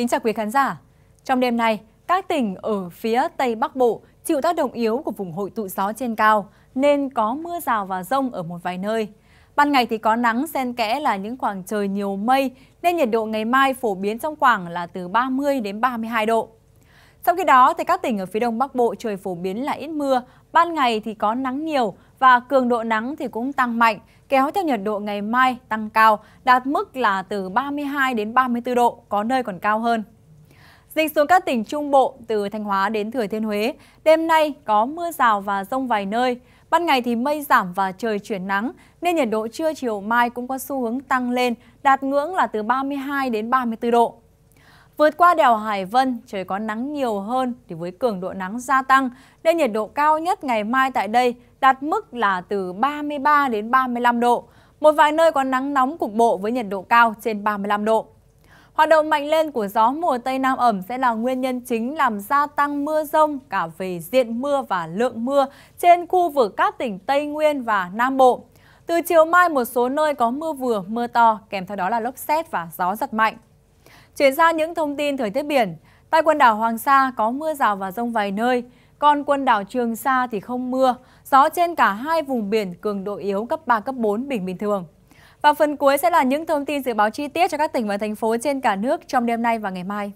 Kính chào quý khán giả. Trong đêm nay, các tỉnh ở phía Tây Bắc Bộ chịu tác động yếu của vùng hội tụ gió trên cao nên có mưa rào và rông ở một vài nơi. Ban ngày thì có nắng xen kẽ là những khoảng trời nhiều mây nên nhiệt độ ngày mai phổ biến trong khoảng là từ 30 đến 32 độ. Trong khi đó, thì các tỉnh ở phía Đông Bắc Bộ trời phổ biến là ít mưa, ban ngày thì có nắng nhiều và cường độ nắng thì cũng tăng mạnh, kéo theo nhiệt độ ngày mai tăng cao, đạt mức là từ 32 đến 34 độ, có nơi còn cao hơn. Dịch xuống các tỉnh Trung Bộ từ Thanh Hóa đến Thừa Thiên Huế, đêm nay có mưa rào và rông vài nơi. Ban ngày thì mây giảm và trời chuyển nắng, nên nhiệt độ trưa chiều mai cũng có xu hướng tăng lên, đạt ngưỡng là từ 32 đến 34 độ. Vượt qua đèo Hải Vân, trời có nắng nhiều hơn thì với cường độ nắng gia tăng, nên nhiệt độ cao nhất ngày mai tại đây đạt mức là từ 33 đến 35 độ. Một vài nơi có nắng nóng cục bộ với nhiệt độ cao trên 35 độ. Hoạt động mạnh lên của gió mùa Tây Nam ẩm sẽ là nguyên nhân chính làm gia tăng mưa rông cả về diện mưa và lượng mưa trên khu vực các tỉnh Tây Nguyên và Nam Bộ. Từ chiều mai một số nơi có mưa vừa, mưa to, kèm theo đó là lốc xét và gió giật mạnh. Chuyển sang những thông tin thời tiết biển, tại quần đảo Hoàng Sa có mưa rào và rông vài nơi, còn quần đảo Trường Sa thì không mưa, gió trên cả hai vùng biển cường độ yếu cấp 3, cấp 4 bình bình thường. Và phần cuối sẽ là những thông tin dự báo chi tiết cho các tỉnh và thành phố trên cả nước trong đêm nay và ngày mai.